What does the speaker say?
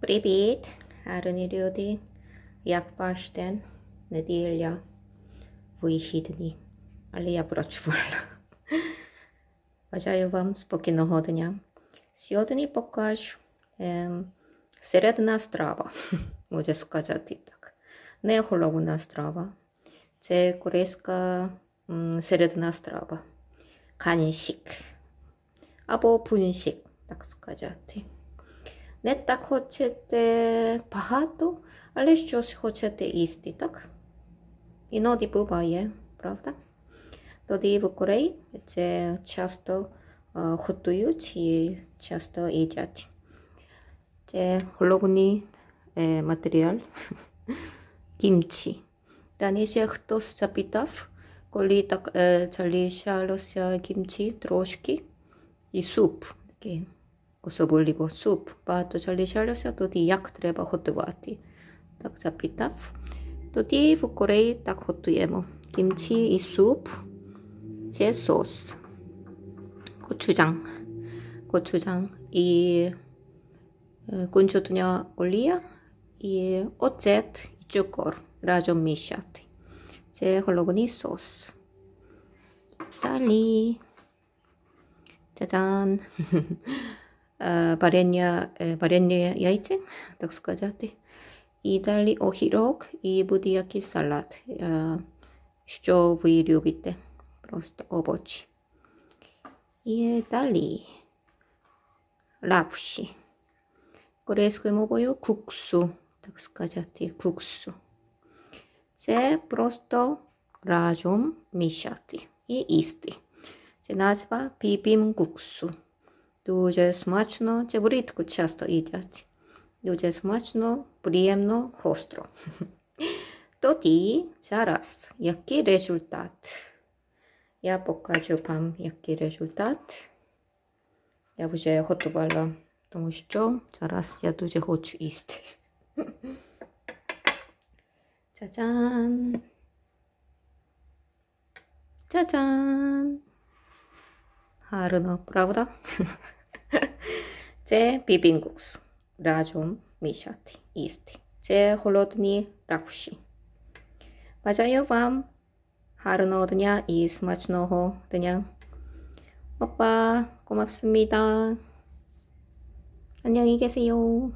Привіт, гарні люди. Як ваш день? Неділя, вихідні. Але я працювала. Бажаю вам спокійного дня. Сьогодні покажу ем, середна страва. Може сказати так. Не головна страва. Це корейська м, середна страва. 간식. або 분식, так сказати. не так хочете багато, але щось хочете їсти, так? Іноді буває, правда? Тоді в Кореї це часто готують і часто їдять. Це головний матеріал кімчі. Раніше хтось запитав, коли так залишалося кімчі трошки і суп такий. Osłobuligo sup, pa to czaliszalsa to ty jak trzeba gotować. Tak zapytał. To ty w Korei tak gotujemy. 김치 이 수프, 제 소스, 고추장, 고추장 이 군초트냐 올리야 이 어젯 이쪽으로 라좀 미샤티 제 홀로그니 소스 이탈리 짜잔 варення, варення яйця, так сказати. І далі огірок і будь-який салат, що ви любите. Просто овочі. І далі лапші. Корейською мовою 국수, так сказати, 국수. Це просто разом мішати і їсти. Це назва 비빔국수. Дуже смачно, це влітку часто їдять. Дуже смачно, приємно, гостро. Тоді зараз який результат? Я покажу вам який результат. Я вже готувала, тому що зараз я дуже хочу їсти. Ча-чан! Ча-чан! Гарно, правда? Це бібінгукс. разом мішати, їсти. Це холодні лапші. Бажаю вам гарного дня і смачного дня. 오빠 고맙습니다. 안녕히 계세요.